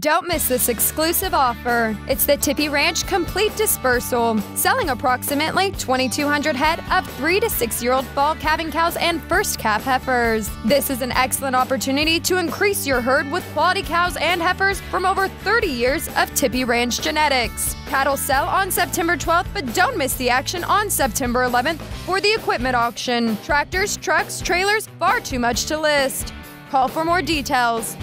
Don't miss this exclusive offer. It's the Tippie Ranch Complete Dispersal, selling approximately 2,200 head of three to six year old fall calving cows and first calf heifers. This is an excellent opportunity to increase your herd with quality cows and heifers from over 30 years of Tippie Ranch genetics. Cattle sell on September 12th, but don't miss the action on September 11th for the equipment auction. Tractors, trucks, trailers, far too much to list. Call for more details.